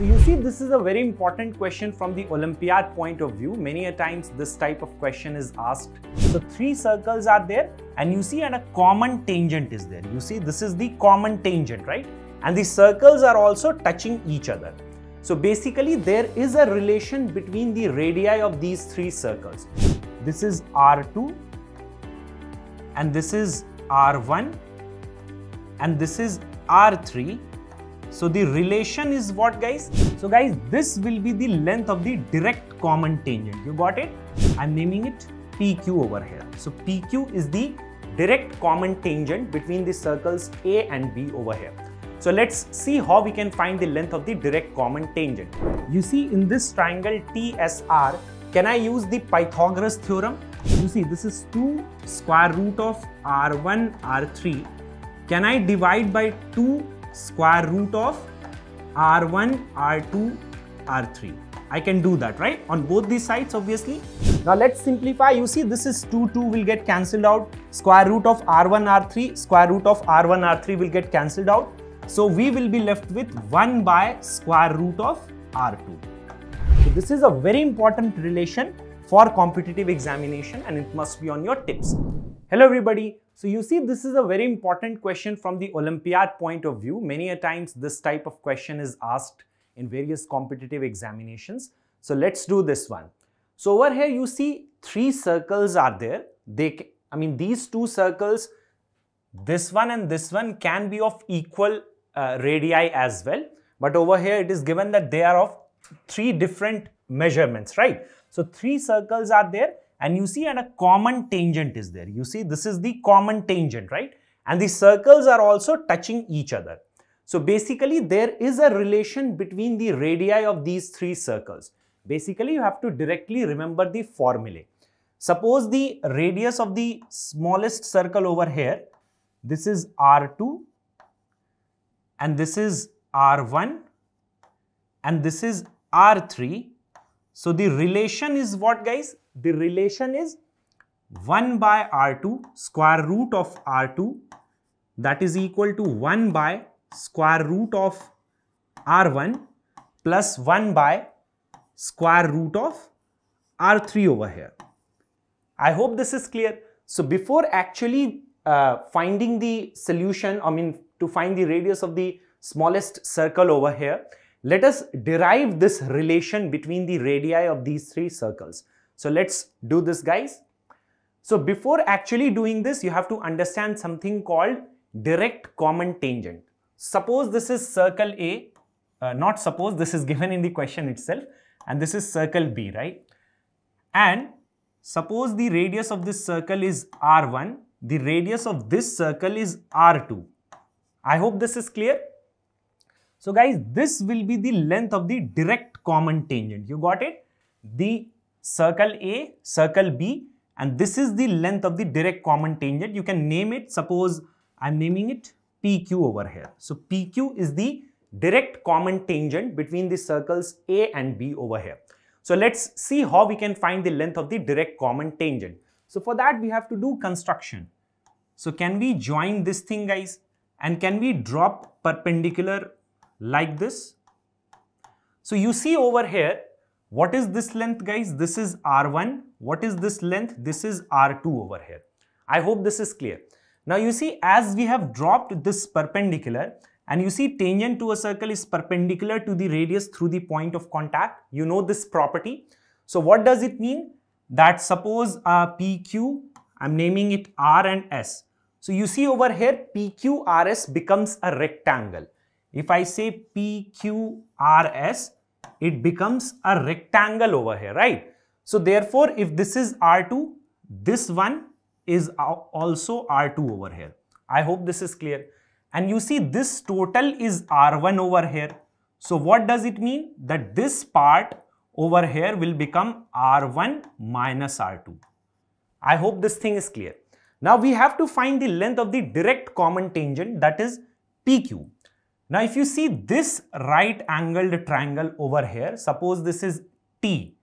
So you see, this is a very important question from the Olympiad point of view. Many a times this type of question is asked. So three circles are there and you see and a common tangent is there. You see, this is the common tangent, right? And the circles are also touching each other. So basically there is a relation between the radii of these three circles. This is R2 and this is R1 and this is R3. So the relation is what guys? So guys, this will be the length of the direct common tangent. You got it? I'm naming it PQ over here. So PQ is the direct common tangent between the circles A and B over here. So let's see how we can find the length of the direct common tangent. You see in this triangle TSR, can I use the Pythagoras theorem? You see this is 2 square root of R1 R3. Can I divide by 2 square root of R1 R2 R3? I can do that, right? On both these sides, obviously. Now let's simplify. You see, this is 2, 2 will get cancelled out. Square root of R1, R3, square root of R1, R3 will get cancelled out. So we will be left with 1 by square root of R2. So this is a very important relation for competitive examination and it must be on your tips. Hello everybody. So you see this is a very important question from the Olympiad point of view. Many a times this type of question is asked in various competitive examinations. So let's do this one. So over here you see three circles are there. They, I mean these two circles, this one and this one can be of equal uh, radii as well. But over here it is given that they are of three different measurements, right? So three circles are there and you see and a common tangent is there. You see this is the common tangent, right? And the circles are also touching each other. So basically there is a relation between the radii of these three circles. Basically you have to directly remember the formulae. Suppose the radius of the smallest circle over here, this is R2 and this is R1 and this is R3. So the relation is what guys? The relation is 1 by R2 square root of R2 that is equal to 1 by square root of R1 plus 1 by square root of R3 over here. I hope this is clear. So before actually uh, finding the solution, I mean to find the radius of the smallest circle over here, let us derive this relation between the radii of these three circles. So let's do this guys. So before actually doing this, you have to understand something called direct common tangent. Suppose this is circle A, uh, not suppose this is given in the question itself and this is circle B, right? And suppose the radius of this circle is R1, the radius of this circle is R2. I hope this is clear. So guys, this will be the length of the direct common tangent. You got it? The circle A, circle B, and this is the length of the direct common tangent. You can name it, suppose I'm naming it PQ over here. So PQ is the direct common tangent between the circles A and B over here. So let's see how we can find the length of the direct common tangent. So for that we have to do construction. So can we join this thing guys? And can we drop perpendicular like this? So you see over here, what is this length guys? This is R1. What is this length? This is R2 over here. I hope this is clear. Now you see as we have dropped this perpendicular and you see tangent to a circle is perpendicular to the radius through the point of contact. You know this property. So what does it mean? That suppose uh, PQ, I'm naming it R and S. So you see over here PQRS becomes a rectangle. If I say PQRS, it becomes a rectangle over here, right? So therefore, if this is R2, this one is also R2 over here. I hope this is clear. And you see this total is R1 over here. So what does it mean? That this part over here will become R1 minus R2. I hope this thing is clear. Now we have to find the length of the direct common tangent that is PQ. Now if you see this right angled triangle over here, suppose this is T.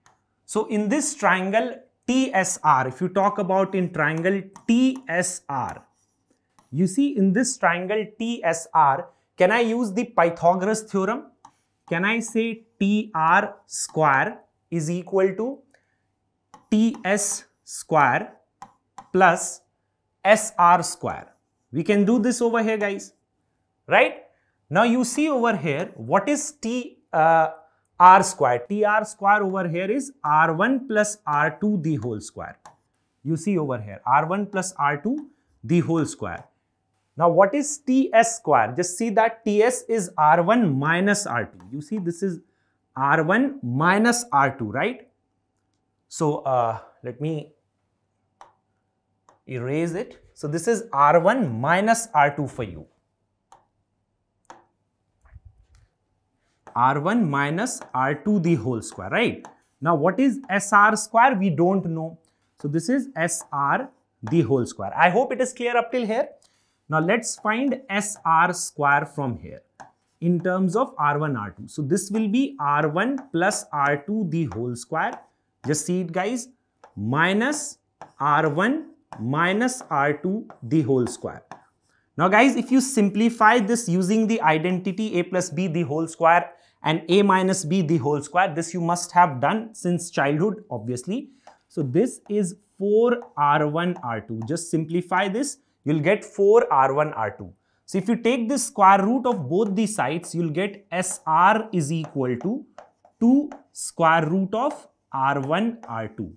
So in this triangle TSR, if you talk about in triangle TSR, you see in this triangle TSR, can I use the Pythagoras theorem? can I say TR square is equal to TS square plus SR square. We can do this over here guys, right? Now you see over here, what is T uh, R square? TR square over here is R1 plus R2 the whole square. You see over here, R1 plus R2 the whole square. Now what is TS square? Just see that TS is R1 minus R2. You see this is R1 minus R2, right? So uh, let me erase it. So this is R1 minus R2 for you. R1 minus R2 the whole square, right? Now what is SR square? We don't know. So this is SR the whole square. I hope it is clear up till here. Now let's find SR square from here in terms of R1, R2. So this will be R1 plus R2 the whole square. Just see it guys. Minus R1 minus R2 the whole square. Now guys, if you simplify this using the identity a plus b the whole square and a minus b the whole square, this you must have done since childhood obviously. So this is 4r1 r2. Just simplify this, you'll get 4r1 r2. So if you take the square root of both the sides, you'll get SR is equal to 2 square root of R1, R2.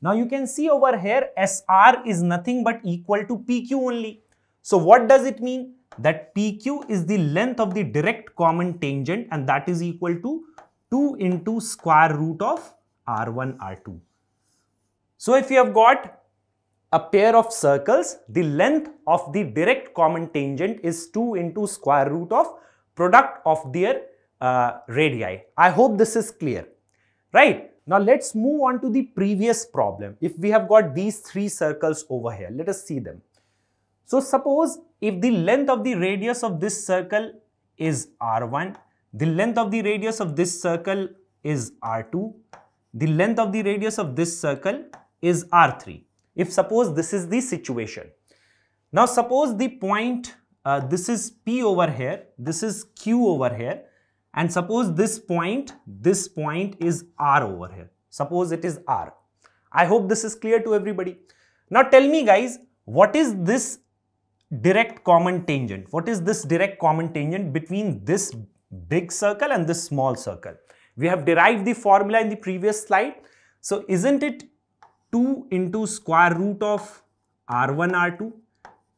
Now you can see over here SR is nothing but equal to PQ only. So what does it mean? That PQ is the length of the direct common tangent and that is equal to 2 into square root of R1, R2. So if you have got a pair of circles, the length of the direct common tangent is 2 into square root of product of their uh, radii. I hope this is clear, right? Now let's move on to the previous problem. If we have got these three circles over here, let us see them. So suppose if the length of the radius of this circle is r1, the length of the radius of this circle is r2, the length of the radius of this circle is r3 if suppose this is the situation. Now suppose the point, uh, this is P over here, this is Q over here and suppose this point, this point is R over here. Suppose it is R. I hope this is clear to everybody. Now tell me guys, what is this direct common tangent? What is this direct common tangent between this big circle and this small circle? We have derived the formula in the previous slide. So isn't it 2 into square root of r1 r2.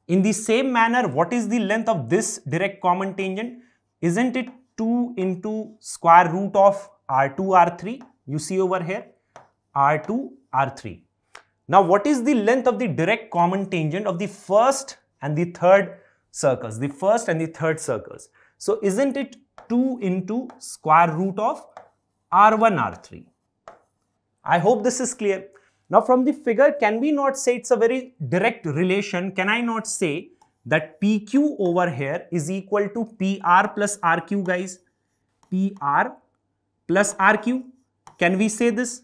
In the same manner, what is the length of this direct common tangent? Isn't it 2 into square root of r2 r3? You see over here, r2 r3. Now, what is the length of the direct common tangent of the first and the third circles, the first and the third circles? So, isn't it 2 into square root of r1 r3? I hope this is clear. Now from the figure, can we not say it's a very direct relation? Can I not say that PQ over here is equal to PR plus RQ guys? PR plus RQ. Can we say this?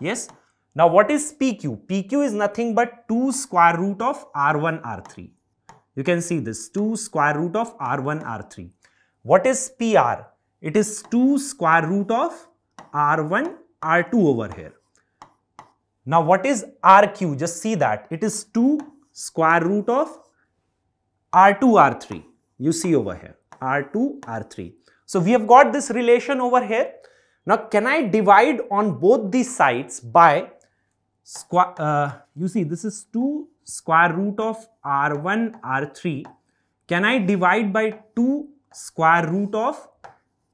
Yes. Now what is PQ? PQ is nothing but 2 square root of R1 R3. You can see this 2 square root of R1 R3. What is PR? It is 2 square root of R1 R2 over here. Now what is RQ? Just see that. It is 2 square root of R2 R3. You see over here. R2 R3. So we have got this relation over here. Now can I divide on both these sides by square, uh, you see this is 2 square root of R1 R3. Can I divide by 2 square root of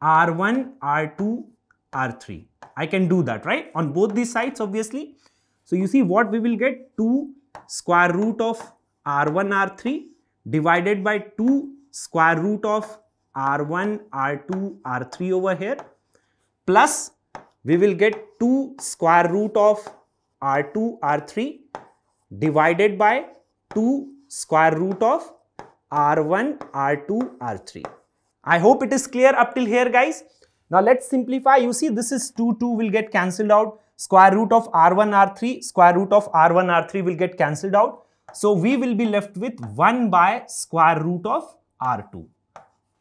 R1 R2 R3? I can do that, right? On both these sides, obviously. So you see what we will get 2 square root of R1 R3 divided by 2 square root of R1 R2 R3 over here plus we will get 2 square root of R2 R3 divided by 2 square root of R1 R2 R3. I hope it is clear up till here guys. Now let's simplify. You see this is 2 2 will get cancelled out square root of r1 r3 square root of r1 r3 will get cancelled out so we will be left with 1 by square root of r2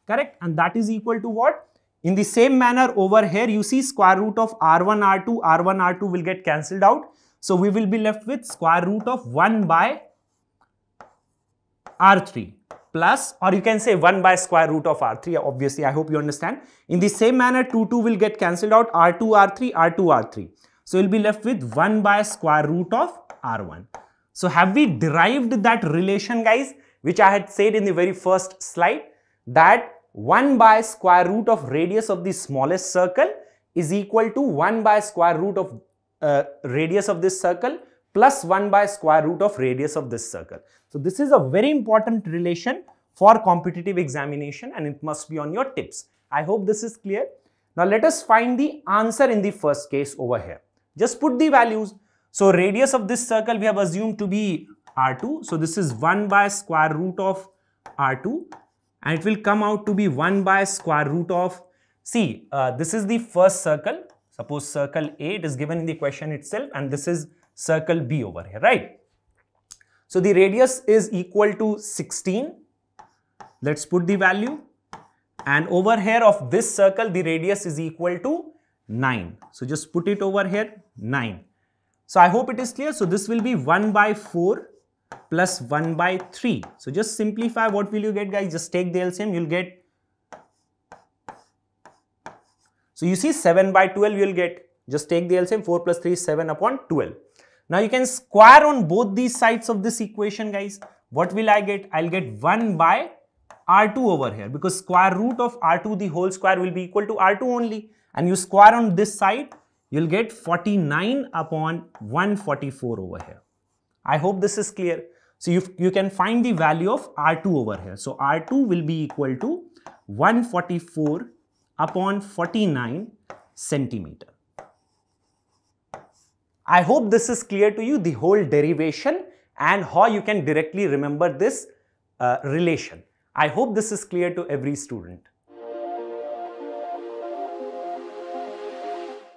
correct and that is equal to what In the same manner over here, you see square root of R1, R2, R1, R2 will get cancelled out. So we will be left with square root of 1 by R3 plus or you can say 1 by square root of R3 obviously I hope you understand. In the same manner 2 2 will get cancelled out R2 R3 R2 R3. So we'll be left with 1 by square root of R1. So have we derived that relation guys which I had said in the very first slide that 1 by square root of radius of the smallest circle is equal to 1 by square root of uh, radius of this circle plus 1 by square root of radius of this circle. So this is a very important relation for competitive examination and it must be on your tips. I hope this is clear. Now let us find the answer in the first case over here. Just put the values. So radius of this circle we have assumed to be R2. So this is 1 by square root of R2 and it will come out to be 1 by square root of, see uh, this is the first circle. Suppose circle A it is given in the question itself and this is circle B over here, right? So the radius is equal to 16. Let's put the value. And over here of this circle, the radius is equal to 9. So just put it over here, 9. So I hope it is clear. So this will be 1 by 4 plus 1 by 3. So just simplify. What will you get guys? Just take the LCM. You'll get. So you see 7 by 12 you'll get. Just take the LCM. 4 plus 3 is 7 upon 12. Now you can square on both these sides of this equation guys. What will I get? I'll get 1 by R2 over here because square root of R2 the whole square will be equal to R2 only and you square on this side you'll get 49 upon 144 over here. I hope this is clear. So you, you can find the value of R2 over here. So R2 will be equal to 144 upon 49 centimeter. I hope this is clear to you, the whole derivation and how you can directly remember this uh, relation. I hope this is clear to every student.